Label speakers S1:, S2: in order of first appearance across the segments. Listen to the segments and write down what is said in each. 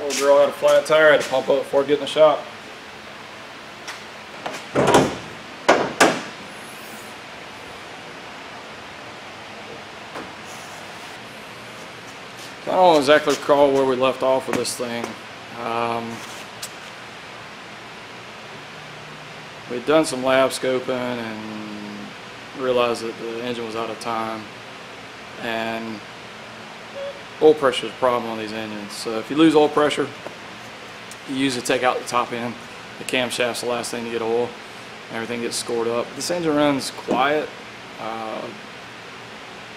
S1: Little girl had a flat tire, had to pump up before getting the shop. I don't exactly recall where we left off with this thing. Um, we'd done some lab scoping and realized that the engine was out of time and oil pressure is a problem on these engines. So if you lose oil pressure, you usually take out the top end. The camshaft's the last thing to get oil. Everything gets scored up. This engine runs quiet. Uh,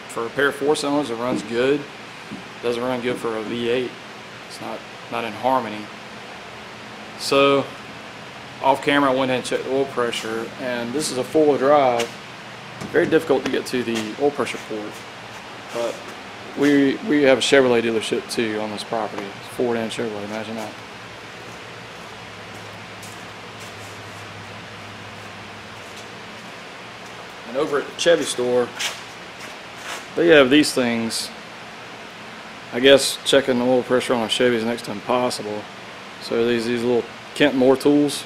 S1: for a pair of four cylinders, it runs good. Doesn't run good for a V8. It's not not in harmony. So off camera, I went ahead and checked the oil pressure, and this is a four-wheel drive. Very difficult to get to the oil pressure port, but we we have a Chevrolet dealership too on this property. It's Ford and Chevrolet. Imagine that. And over at the Chevy store, they have these things. I guess checking the oil pressure on a Chevy is next to impossible. So these these little Kent Moore tools,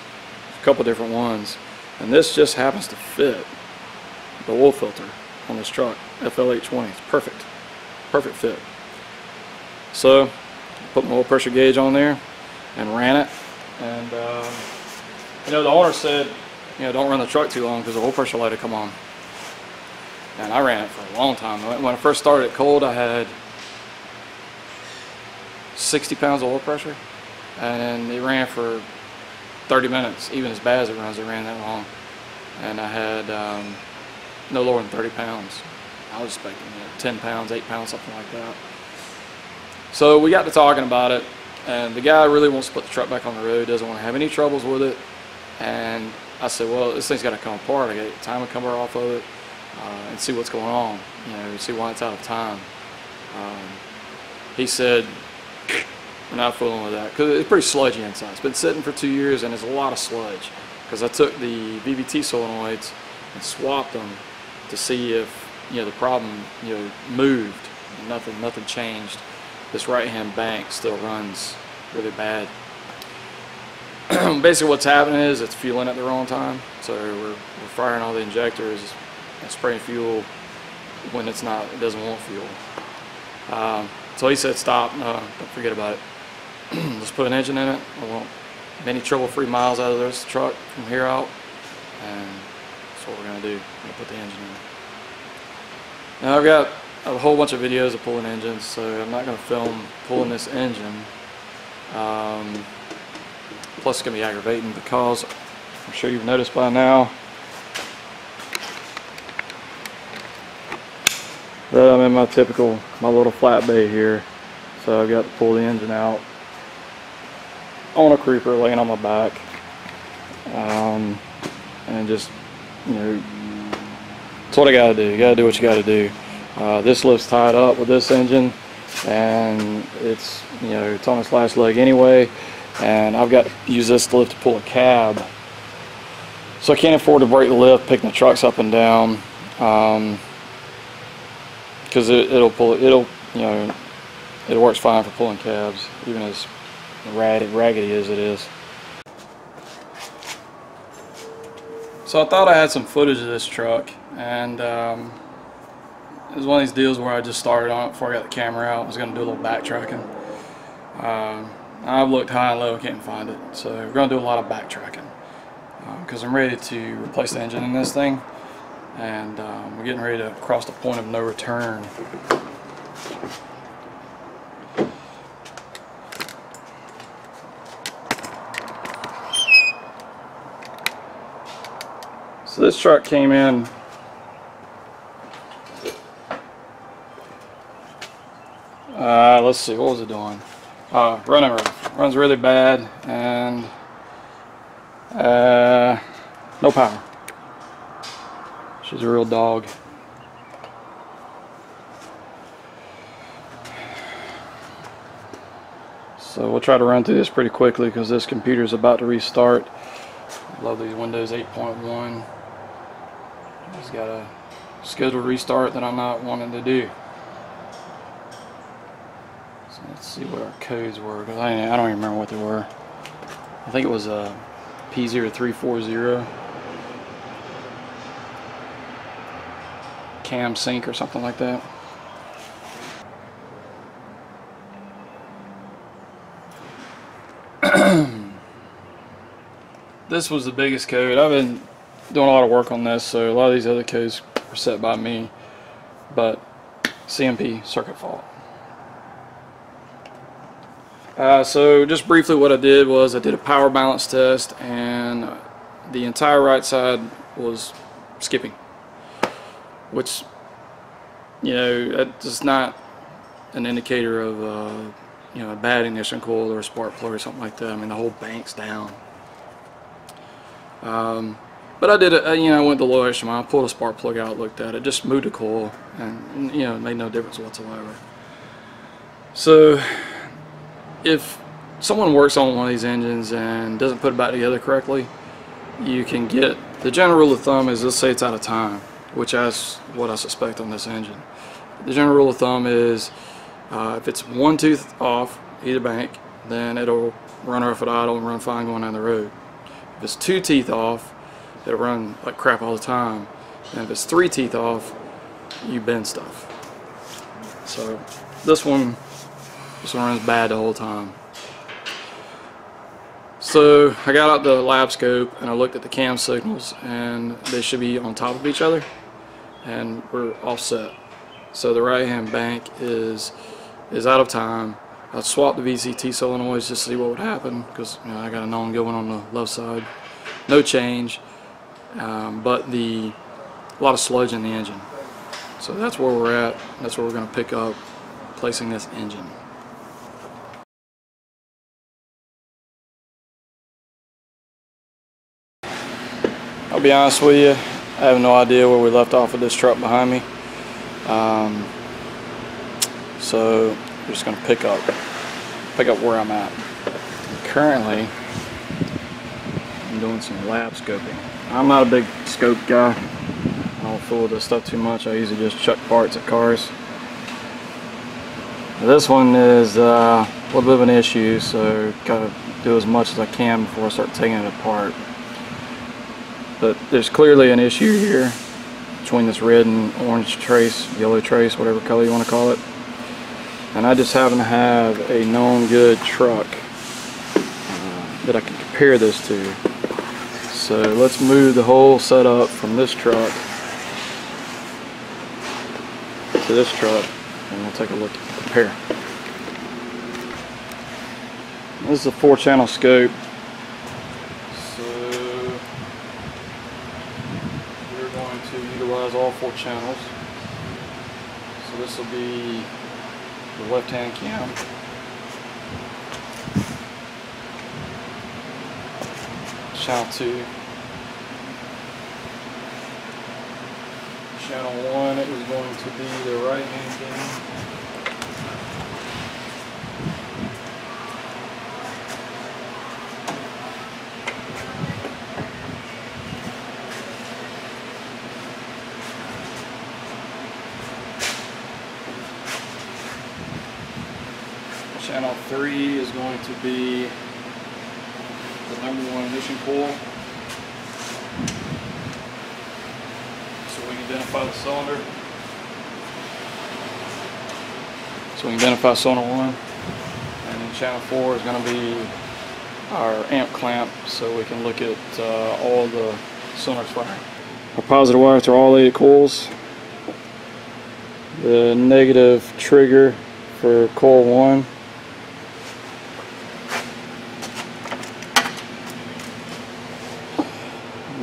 S1: a couple different ones, and this just happens to fit the oil filter on this truck, FL820. It's perfect, perfect fit. So put my oil pressure gauge on there and ran it, and um, you know the owner said, you know, don't run the truck too long because the oil pressure light will come on. And I ran it for a long time. When I first started at cold, I had 60 pounds of oil pressure, and it ran for 30 minutes. Even as bad as it runs, it ran that long. And I had um, no lower than 30 pounds. I was expecting know, 10 pounds, 8 pounds, something like that. So we got to talking about it, and the guy really wants to put the truck back on the road, doesn't want to have any troubles with it. And I said, well, this thing's got to come apart. I got to time a cover off of it uh, and see what's going on, you know, see why it's out of time. Um, he said, we're not fooling with that because it's pretty sludgy inside. It's been sitting for two years and there's a lot of sludge because I took the VVT solenoids and swapped them to see if you know the problem you know moved. Nothing, nothing changed. This right-hand bank still runs really bad. Basically, what's happening is it's fueling at the wrong time. So we're, we're firing all the injectors and spraying fuel when it's not, it doesn't want fuel. Um, so he said, stop, no, don't forget about it. Let's put an engine in it. I want many trouble-free miles out of this truck from here out. And that's what we're going to do. We're going to put the engine in. Now I've got a whole bunch of videos of pulling engines, so I'm not going to film pulling this engine. Um, plus it's going to be aggravating because I'm sure you've noticed by now that I'm in my typical, my little flat bay here. So I've got to pull the engine out on a creeper laying on my back. Um, and just, you know, that's what I got to do. You got to do what you got to do. Uh, this lift's tied up with this engine and it's, you know, it's on its last leg anyway. And I've got to use this lift to pull a cab. So I can't afford to break the lift, picking the trucks up and down. Um, because it, it'll pull it'll you know it works fine for pulling cabs even as raggedy, raggedy as it is so I thought I had some footage of this truck and um, it was one of these deals where I just started on it before I got the camera out. I was gonna do a little backtracking. Um, I've looked high and low can't find it. So we're gonna do a lot of backtracking because um, I'm ready to replace the engine in this thing and um, we're getting ready to cross the point of no return. So this truck came in uh, let's see what was it doing uh, running runs really bad and uh, no power She's a real dog. So we'll try to run through this pretty quickly because this computer is about to restart. Love these Windows 8.1. It's got a scheduled restart that I'm not wanting to do. So let's see what our codes were. Cause I, I don't even remember what they were. I think it was uh, a P0340 cam sync or something like that. this was the biggest code. I've been doing a lot of work on this, so a lot of these other codes were set by me, but CMP circuit fault. Uh, so just briefly what I did was I did a power balance test and the entire right side was skipping which you know that's not an indicator of uh, you know a bad ignition coil or a spark plug or something like that I mean the whole bank's down um, but I did it uh, you know I went to the low extra mile pulled a spark plug out looked at it just moved the coil and you know made no difference whatsoever so if someone works on one of these engines and doesn't put it back together correctly, you can get, the general rule of thumb is let's say it's out of time, which is what I suspect on this engine. The general rule of thumb is uh, if it's one tooth off either bank, then it'll run off at idle and run fine going down the road. If it's two teeth off, it'll run like crap all the time. And if it's three teeth off, you bend stuff. So this one this one runs bad the whole time. So I got out the lab scope and I looked at the cam signals and they should be on top of each other and we're offset. So the right hand bank is is out of time. I swapped the VCT solenoids just to see what would happen because you know, I got a known going on the left side. No change, um, but the a lot of sludge in the engine. So that's where we're at. That's where we're going to pick up placing this engine. I'll be honest with you, I have no idea where we left off with this truck behind me. Um, so we're just gonna pick up, pick up where I'm at. Currently, I'm doing some lab scoping. I'm not a big scope guy. I don't fool with this stuff too much. I usually just chuck parts at cars. This one is uh, a little bit of an issue, so gotta do as much as I can before I start taking it apart. But there's clearly an issue here between this red and orange trace, yellow trace, whatever color you want to call it. And I just happen to have a known good truck uh, that I can compare this to. So let's move the whole setup from this truck to this truck and we'll take a look at the pair. This is a four channel scope So we're going to utilize all four channels. So this will be the left hand cam. Channel 2. Channel 1 it was going to be the right hand cam. Channel 3 is going to be ignition coil. So we identify the cylinder. So we identify cylinder 1. And then channel 4 is going to be our amp clamp so we can look at uh, all the cylinders firing. Our positive wires are all 8 coils. The negative trigger for coil 1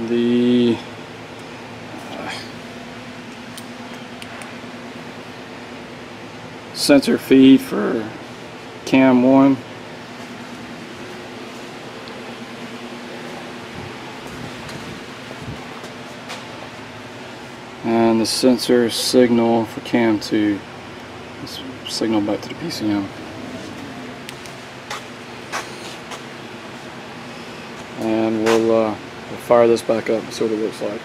S1: the uh, sensor feed for cam 1 and the sensor signal for cam 2 signal back to the PCM and we'll uh, We'll fire this back up and see what it looks like.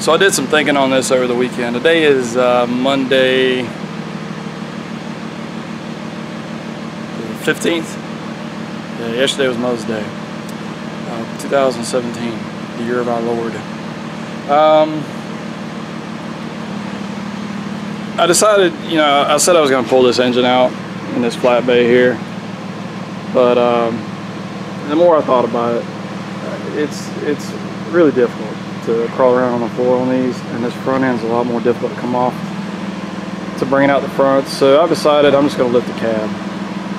S1: So I did some thinking on this over the weekend. Today is uh, Monday, 15th. Yeah, yesterday was Mother's Day, uh, 2017, the year of our Lord. Um, I decided, you know, I said I was going to pull this engine out in this flat bay here, but um, the more I thought about it, it's it's really difficult to crawl around on the floor on these, and this front end's a lot more difficult to come off to bring it out the front. So I've decided I'm just going to lift the cab.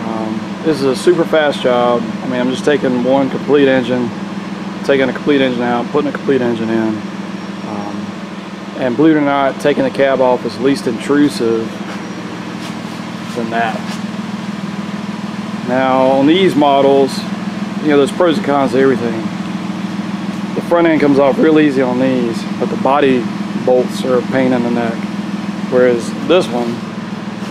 S1: Um, this is a super fast job. I mean, I'm just taking one complete engine, taking a complete engine out, putting a complete engine in. Um, and believe it or not, taking the cab off is least intrusive than that. Now, on these models, you know, there's pros and cons to everything. Front end comes off real easy on these, but the body bolts are a pain in the neck. Whereas this one,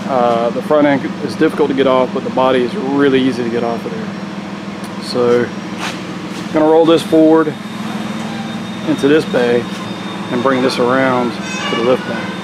S1: uh, the front end is difficult to get off, but the body is really easy to get off of there. So, I'm gonna roll this forward into this bay and bring this around to the lift bay.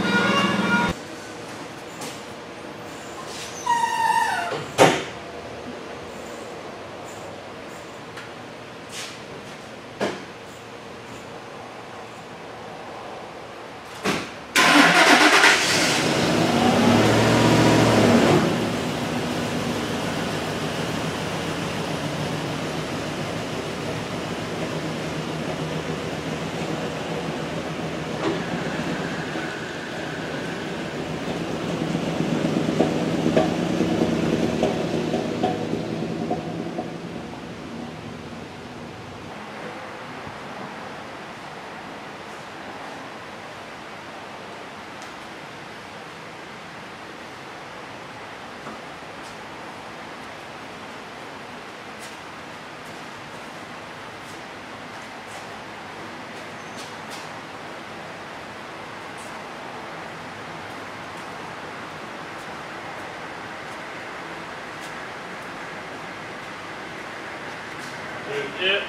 S1: it.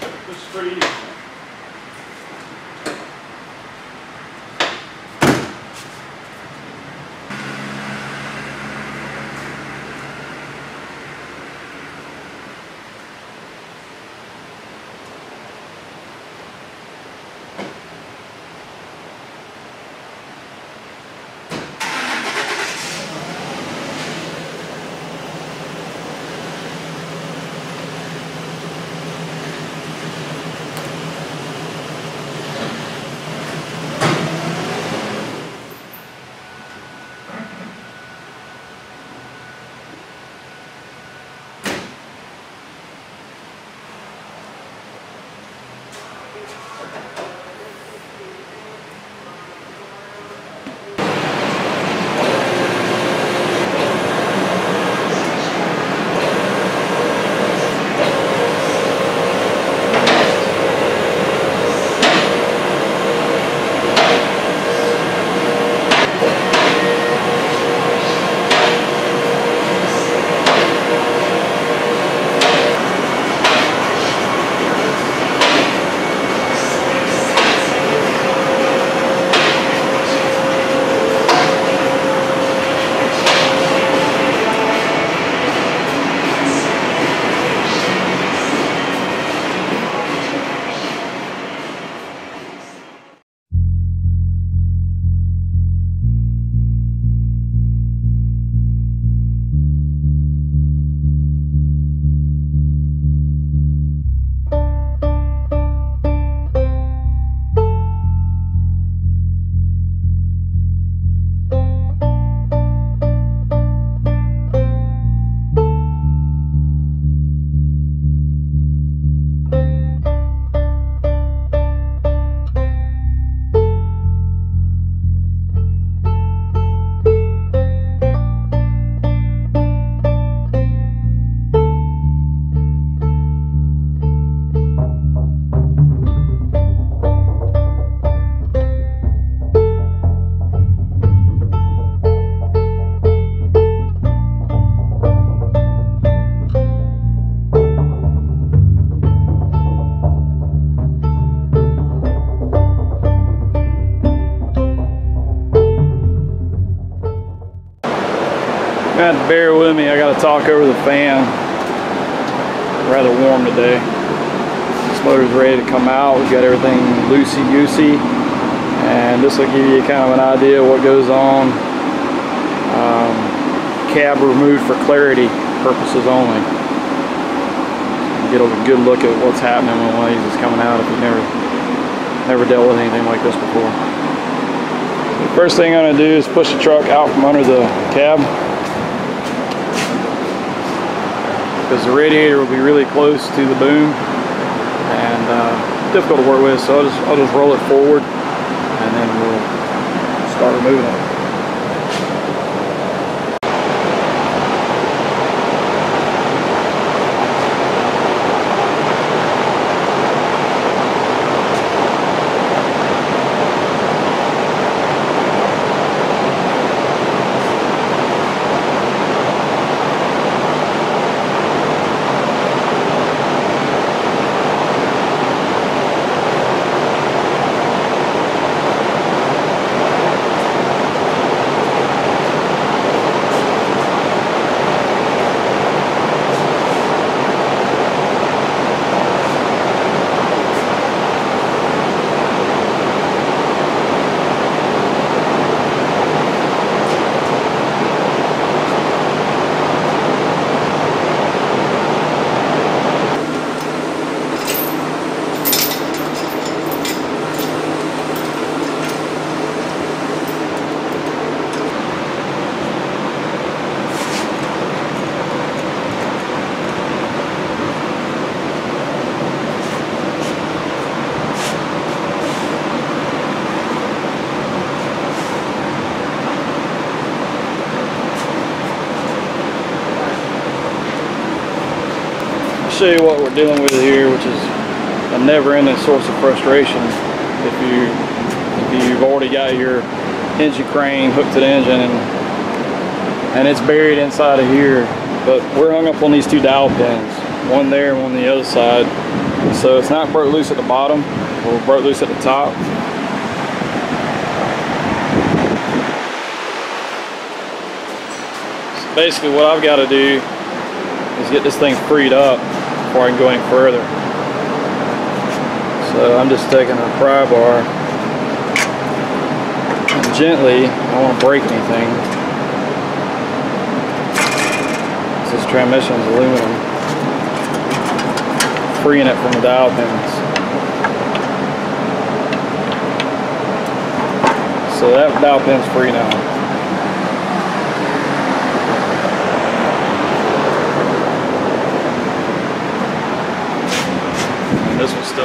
S1: This is pretty easy. Gonna have to bear with me. I gotta talk over the fan. Rather warm today. This motor's ready to come out. We've got everything loosey-goosey. And this will give you kind of an idea of what goes on. Um, cab removed for clarity purposes only. Get a good look at what's happening when one of these is coming out if you've never, never dealt with anything like this before. First thing I'm going to do is push the truck out from under the cab because the radiator will be really close to the boom and uh, difficult to work with so I'll just, I'll just roll it forward and then we'll start removing it. show you what we're dealing with here, which is a never-ending source of frustration. If you if you've already got your engine crane hooked to the engine and and it's buried inside of here, but we're hung up on these two dowel pins, one there and one on the other side. So it's not broke loose at the bottom, or broke loose at the top. So basically what I've got to do is get this thing freed up before I can go any further. So I'm just taking a pry bar and gently, I don't want to break anything. This transmission is aluminum. Freeing it from the dowel pins. So that dowel pin's free now.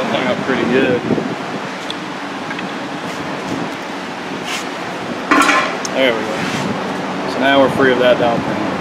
S1: Still hung up pretty good. There we go. So now we're free of that dowel pin.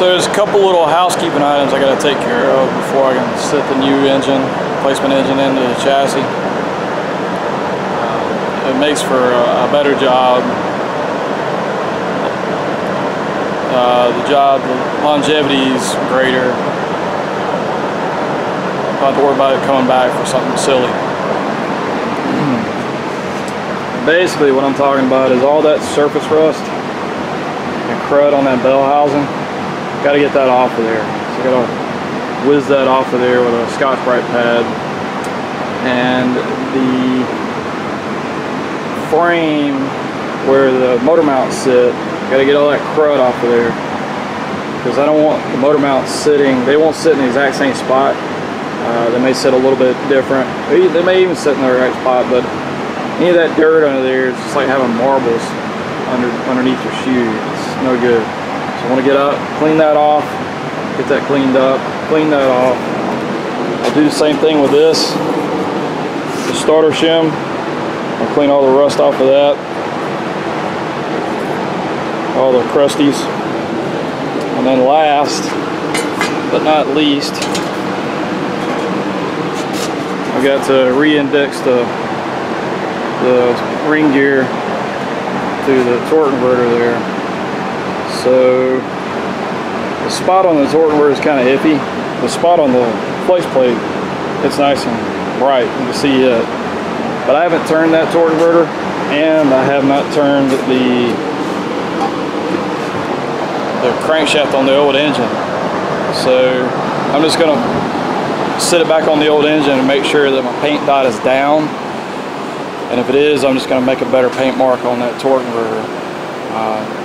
S1: So there's a couple little housekeeping items I got to take care of before I can set the new engine, replacement engine into the chassis. Uh, it makes for a, better job. Uh, the job, the longevity is greater. Don't have to worry about it coming back for something silly. Basically what I'm talking about is all that surface rust and crud on that bell housing Got to get that off of there. So I got to whiz that off of there with a Scotch-Brite pad. And the frame where the motor mounts sit, got to get all that crud off of there. Because I don't want the motor mounts sitting, they won't sit in the exact same spot. Uh, they may sit a little bit different. They, they may even sit in the right spot, but any of that dirt under there is just like having marbles under underneath your shoe. It's no good. So I want to get up, clean that off, get that cleaned up, clean that off. I'll do the same thing with this. The starter shim, I'll clean all the rust off of that. All the crusties. And then last, but not least, I've got to re-index the, the ring gear to the torque converter there. So the spot on the torque converter is kind of iffy. The spot on the flex plate, it's nice and bright. You can see it. But I haven't turned that torque converter and I have not turned the the crankshaft on the old engine. So I'm just gonna sit it back on the old engine and make sure that my paint dot is down. And if it is, I'm just gonna make a better paint mark on that torque converter. Uh,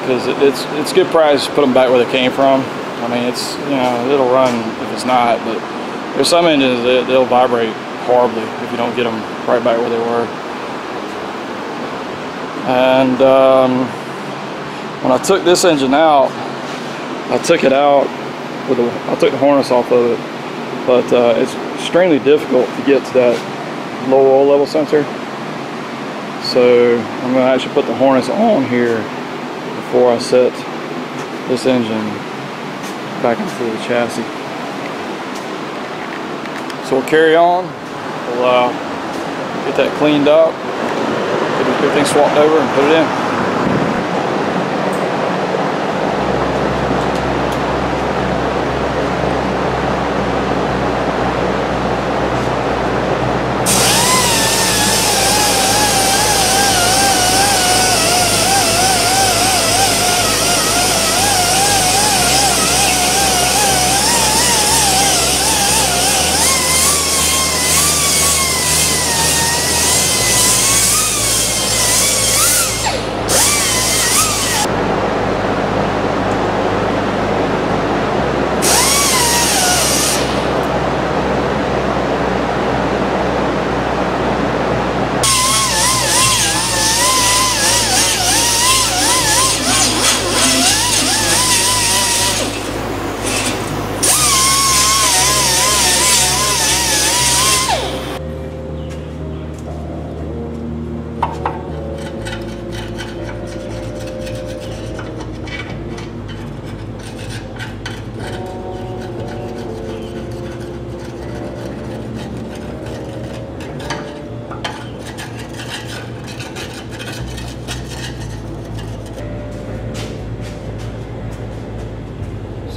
S1: because it's it's good price to put them back where they came from. I mean, it's you know it'll run if it's not, but there's some engines that they'll vibrate horribly if you don't get them right back where they were. And um, when I took this engine out, I took it out with the, I took the harness off of it, but uh, it's extremely difficult to get to that low oil level sensor. So I'm to actually put the harness on here before I set this engine back into the chassis. So we'll carry on, we'll uh, get that cleaned up, get everything swapped over and put it in.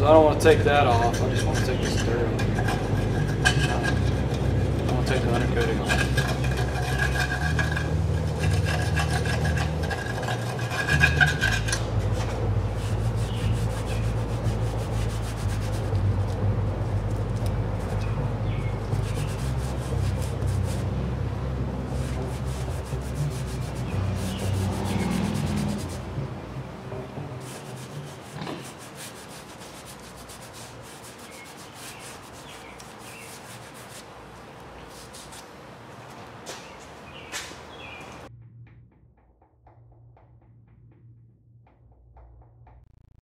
S1: So I don't want to take that off. I just want to take this dirt. I want to take the undercoating off.